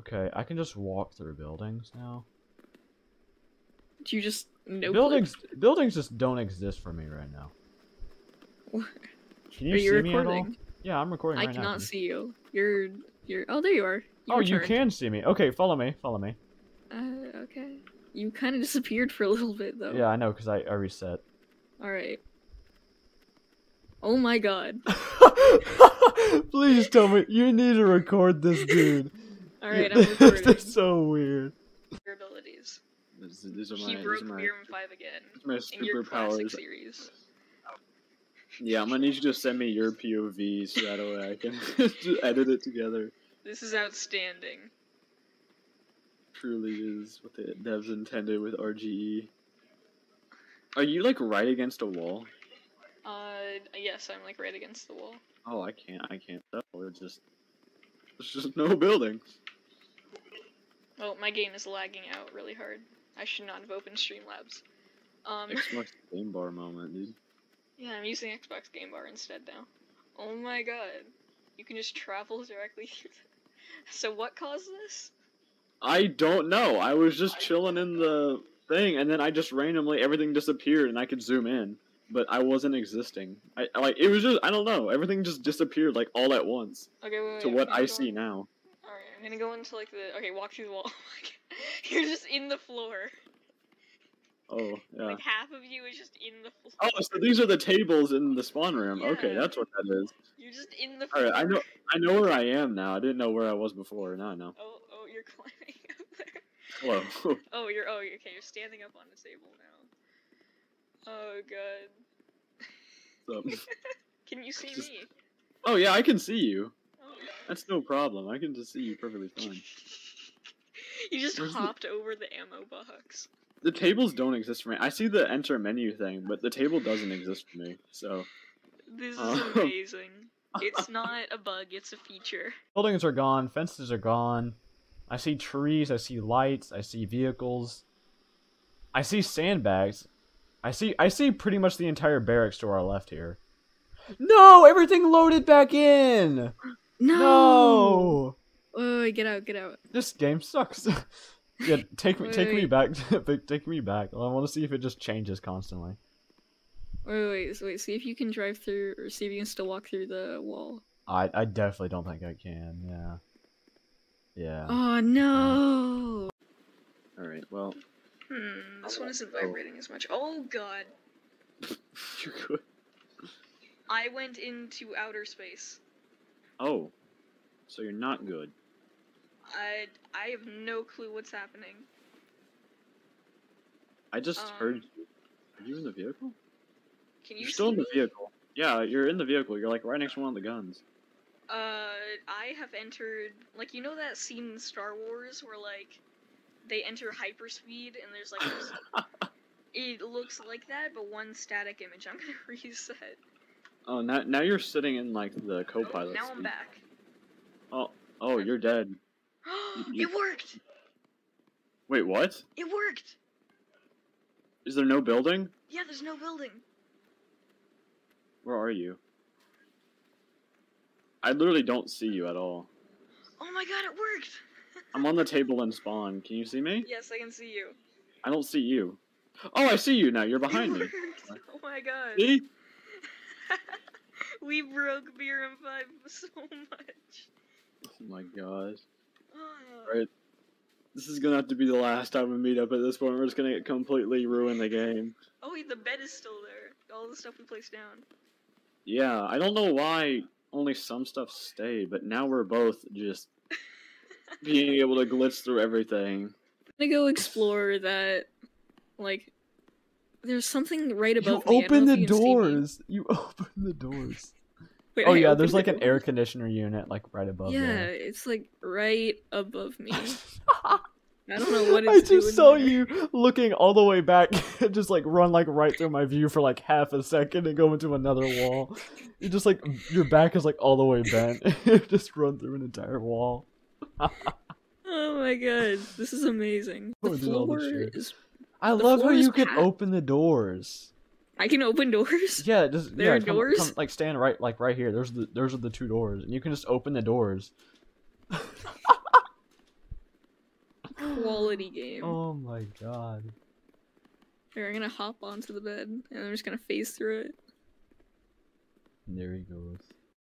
Okay, I can just walk through buildings now. Do you just no buildings buildings just don't exist for me right now. Can you Are see you me at all? Yeah, I'm recording I right cannot Can you- see you. You're you're oh there you are. You oh, you can see me. Okay, follow me. Follow me. Uh, okay. You kind of disappeared for a little bit though. Yeah, I know, cause I, I reset. All right. Oh my god. Please tell me you need to record this, dude. All right, I'm recording. That's so weird. Your abilities. This, these are my, He broke are my, BRM Five again these are my in your classic superpowers. series. Yeah, I'm gonna need you to send me your POV so that way I can just edit it together. This is outstanding. Truly is what the devs intended with RGE. Are you like right against a wall? Uh, yes, I'm like right against the wall. Oh, I can't. I can't tell. It's just there's just no buildings. Oh, my game is lagging out really hard. I should not have opened Streamlabs. Um, Xbox game bar moment, dude. yeah, I'm using Xbox Game Bar instead now. Oh my god. You can just travel directly through the... So what caused this? I don't know. I was just chilling in the thing, and then I just randomly everything disappeared, and I could zoom in, but I wasn't existing. I I- like it was just I don't know. Everything just disappeared like all at once Okay, wait, wait. to I'm what I see now. I'm gonna go into like the... Okay, walk through the wall. You're just in the floor. Oh yeah. Like half of you is just in the floor. Oh, so these are the tables in the spawn room. Okay, that's what that is. You're just in the All floor. right, I know I know where I am now. I didn't know where I was before. Now I know. Oh, oh, you're climbing up there. Hello. Oh, you're oh, okay. You're standing up on the table now. Oh god. Can you see Just- me? oh yeah, I can see you. That's no problem. I can just see you perfectly fine. you just Where's the- hopped over the ammo box. The tables don't exist for me. I see the enter menu thing, but the table doesn't exist for me. So This is Oh. amazing. It's not a bug, it's a feature. Buildings are gone. Fences are gone. I see trees. I see lights. I see vehicles. I see sandbags. I see. I see pretty much the entire barracks to our left here. No, everything loaded back in. No, Wait, wait, get out, get out. this game sucks. yeah, take me, take me back. take me back. I want to see if it just changes constantly. Wait, wait, so wait, see if you can drive through, or see if you can still walk through the wall. I, I definitely don't think I can. Yeah. Yeah. Oh no! all right, well Hmm, this one isn't go. vibrating as much. Oh god. you're good. I went into outer space. Oh, so you're not good. I I have no clue what's happening. I just Um, heard you. Are you in the vehicle? Can you You're still in the me? vehicle. Yeah, you're in the vehicle. You're like right next to one of the guns. Uh, I have entered like you know that scene in Star Wars where like they enter hyperspeed and there's like it looks like that but one static image. I'm gonna reset. Oh, now now you're sitting in like the co-pilot. now I'm back. Oh, oh, you're dead. you- it worked. Wait, what? It worked. Is there no building? Yeah, there's no building. Where are you? I literally don't see you at all. Oh my god, it worked. I'm on the table in spawn. Can you see me? Yes, I can see you. I don't see you. Oh, I see you now. You're behind me. Oh my god. See? We broke BRM Five so much. Oh my gosh. Uh, oh. Right. This is gonna have to be the last time we meet up at this point. We're just gonna completely ruin the game. Oh wait, the bed is still there. All the stuff we placed down. Yeah, I don't know why only some stuff stayed, but now we're both just being able to glitch through everything. I'm gonna go explore that. Like, there's something right You above me. I don't open the if you can see me. doors. You open the doors. Wait, Oh I yeah, there's like an air conditioner unit like right above Yeah, there. it's like right above me. I don't know what it's I just saw there. you looking all the way back and just like run like right through my view for like half a second and go into another wall. You just like your back is like all the way bent. just run through an entire wall. Oh my god, this is amazing. The floor is. I love how you can open the doors. I can open doors. Yeah, just There yeah, are come- doors? come, like stand right like right here. There's the there's the two doors, and you can just open the doors. quality game. Oh my god. Here, I'm gonna hop onto the bed and I'm just gonna phase through it. And There he goes.